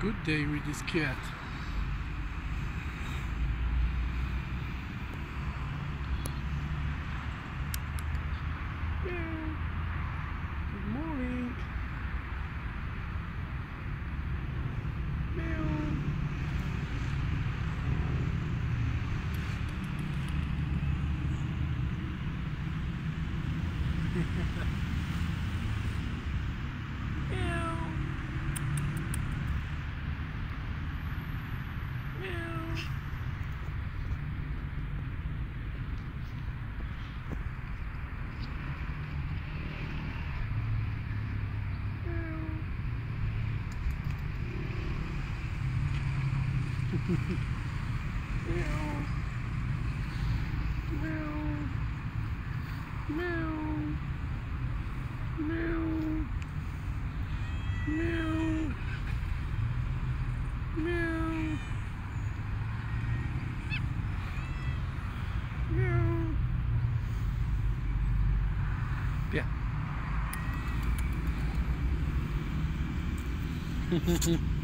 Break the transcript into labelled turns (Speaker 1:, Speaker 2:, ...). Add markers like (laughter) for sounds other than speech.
Speaker 1: good day with this cat. Good morning. Meow. Meow. (laughs) Meow. Meow. Meow. Meow. Meow. Meow. Meow. Meow. Yeah. (laughs) (laughs)